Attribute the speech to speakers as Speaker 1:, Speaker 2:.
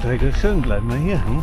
Speaker 1: Strecke schön, bleiben wir hier. Hm?